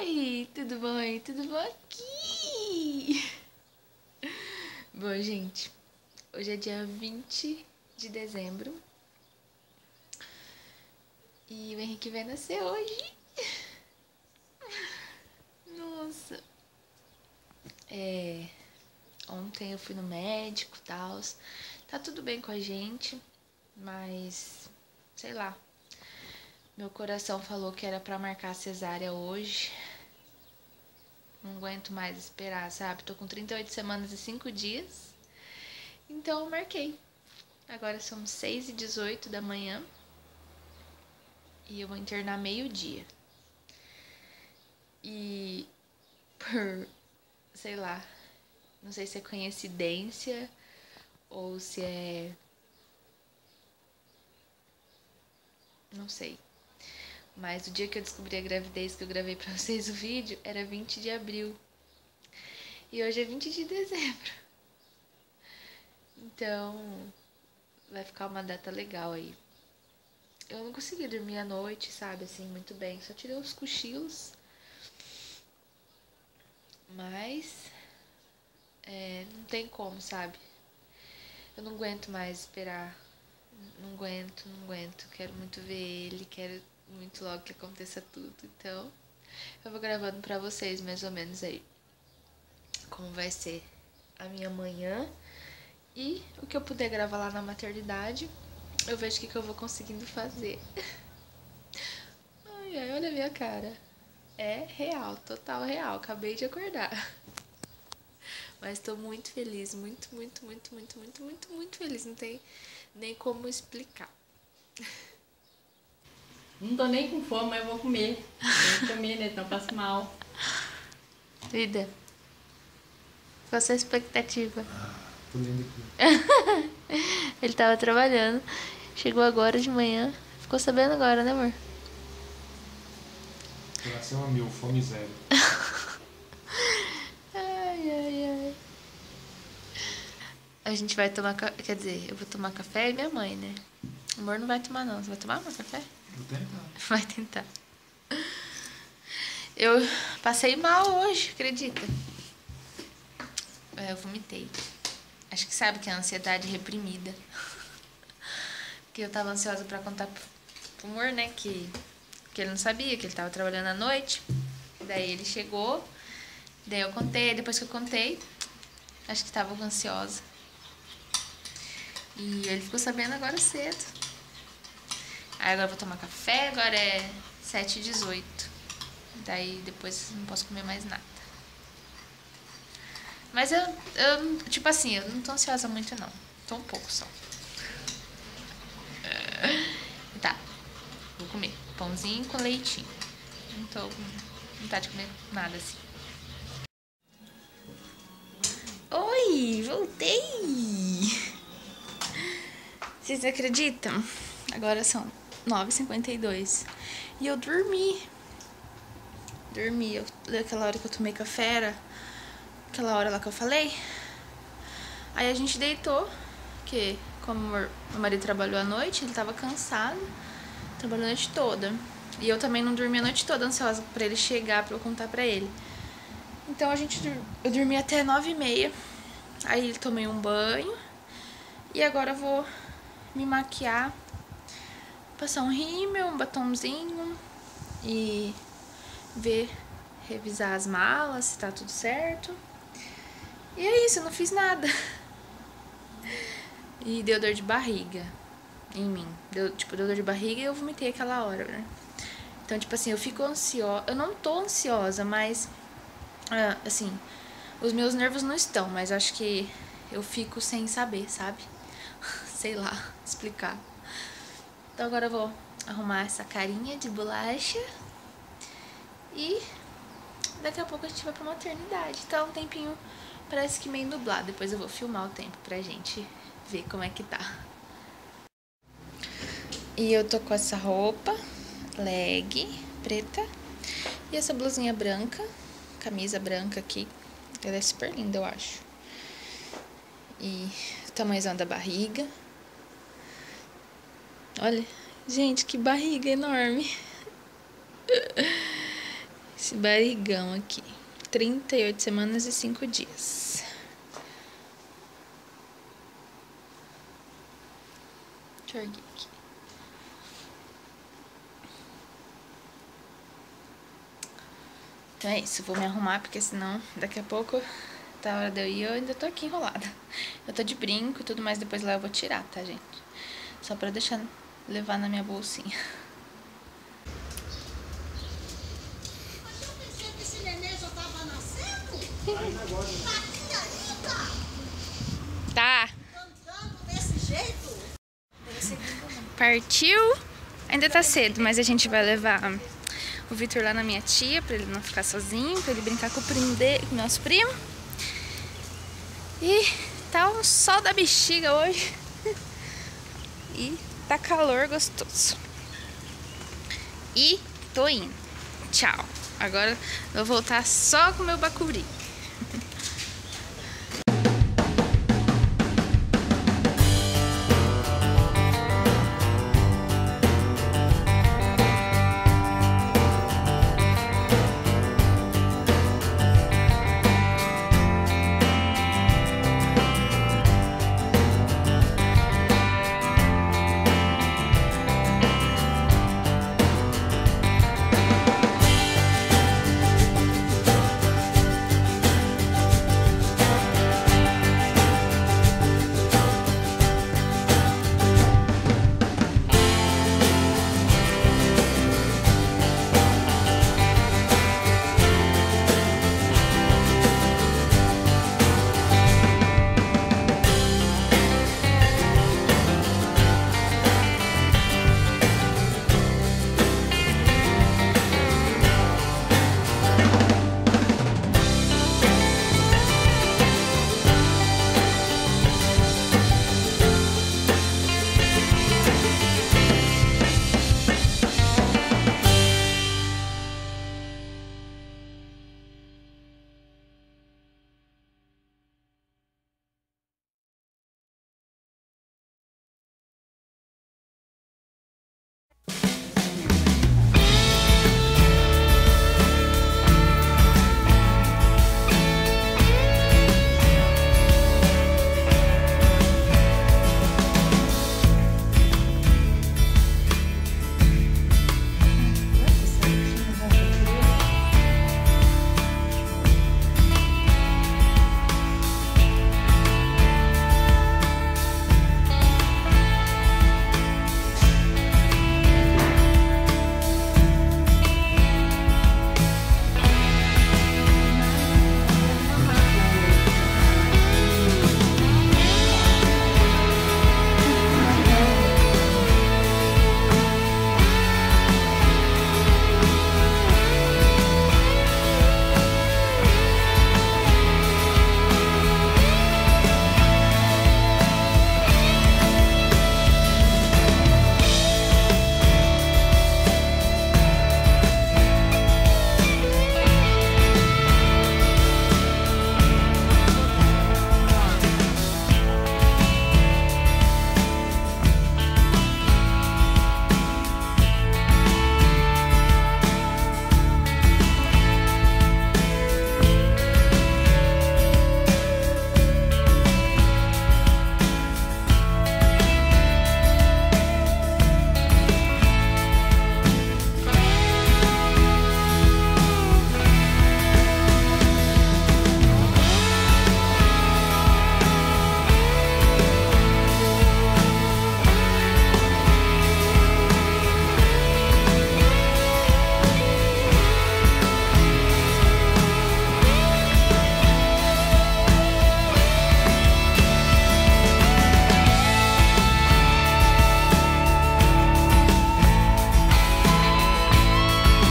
Oi, tudo bom aí? Tudo bom aqui? Bom, gente, hoje é dia 20 de dezembro e o Henrique vai nascer hoje. Nossa. É, ontem eu fui no médico e tal. Tá tudo bem com a gente, mas sei lá. Meu coração falou que era para marcar a cesárea hoje. Não aguento mais esperar, sabe? Tô com 38 semanas e 5 dias. Então eu marquei. Agora são 6 e 18 da manhã. E eu vou internar meio-dia. E por, sei lá, não sei se é coincidência ou se é. Não sei. Mas o dia que eu descobri a gravidez, que eu gravei pra vocês o vídeo, era 20 de abril. E hoje é 20 de dezembro. Então, vai ficar uma data legal aí. Eu não consegui dormir à noite, sabe, assim, muito bem. Só tirei os cochilos. Mas, é, não tem como, sabe? Eu não aguento mais esperar. Não aguento, não aguento. Quero muito ver ele, quero muito logo que aconteça tudo. Então, eu vou gravando pra vocês mais ou menos aí como vai ser a minha manhã e o que eu puder gravar lá na maternidade, eu vejo o que, que eu vou conseguindo fazer. Ai, ai, olha a minha cara. É real, total real. Acabei de acordar. Mas tô muito feliz, muito, muito, muito, muito, muito, muito, muito feliz. Não tem nem como explicar. Não tô nem com fome, mas eu vou comer. Tem que comer, né? Então eu passo mal. Vida. Qual a sua expectativa? Ah, tô lindo aqui. Ele tava trabalhando. Chegou agora de manhã. Ficou sabendo agora, né, amor? Coração a mil, fome zero. Ai, ai, ai. A gente vai tomar. Quer dizer, eu vou tomar café e minha mãe, né? Amor não vai tomar, não. Você vai tomar meu café? Tentar. Vai tentar. Eu passei mal hoje, acredita? É, Eu vomitei. Acho que sabe que é a ansiedade reprimida. Porque eu tava ansiosa pra contar pro amor, né? Que, que ele não sabia, que ele tava trabalhando à noite. Daí ele chegou, daí eu contei, depois que eu contei, acho que tava ansiosa. E ele ficou sabendo agora cedo. Aí agora eu vou tomar café, agora é 7h18. Daí depois não posso comer mais nada. Mas eu, eu, tipo assim, eu não tô ansiosa muito não. Tô um pouco só. Tá, vou comer. Pãozinho com leitinho. Não tô com vontade de comer nada assim. Oi, voltei! Vocês acreditam? Agora são 9h52. E eu dormi. Dormi. Eu, daquela hora que eu tomei café, era aquela hora lá que eu falei. Aí a gente deitou, que como meu marido trabalhou à noite, ele tava cansado. Trabalhou a noite toda. E eu também não dormi a noite toda, ansiosa pra ele chegar, pra eu contar pra ele. Então a gente eu dormi até nove e meia. Aí tomei um banho. E agora eu vou me maquiar. Passar um rímel, um batomzinho. E ver, revisar as malas, se tá tudo certo. E é isso, não fiz nada. E deu dor de barriga em mim. Deu, tipo, deu dor de barriga e eu vomitei aquela hora, né? Então, tipo assim, eu fico ansiosa. Eu não tô ansiosa, mas. ah, assim, os meus nervos não estão, mas acho que eu fico sem saber, sabe? Sei lá explicar. Então agora eu vou arrumar essa carinha de bolacha. E daqui a pouco a gente vai pra maternidade. Então um tempinho parece que meio nublado. Depois eu vou filmar o tempo pra gente ver como é que tá. E eu tô com essa roupa, leg, preta. E essa blusinha branca, camisa branca aqui. Ela é super linda, eu acho. E tamanhozão da barriga. Olha, gente, que barriga enorme. Esse barrigão aqui. 38 semanas e 5 dias. Deixa eu aqui. Então é isso, vou me arrumar porque senão daqui a pouco tá a hora de eu ir eu ainda tô aqui enrolada. Eu tô de brinco e tudo mais, depois lá eu vou tirar, tá, gente? Só pra deixar levar na minha bolsinha. Tá partiu. Ainda tá cedo, mas a gente vai levar o Vitor lá na minha tia pra ele não ficar sozinho, pra ele brincar com o primo dele, com meus primos. E tá um sol da bexiga hoje. E tá calor gostoso. E tô indo. Tchau. Agora vou voltar só com o meu bacuri.